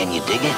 Can you dig it?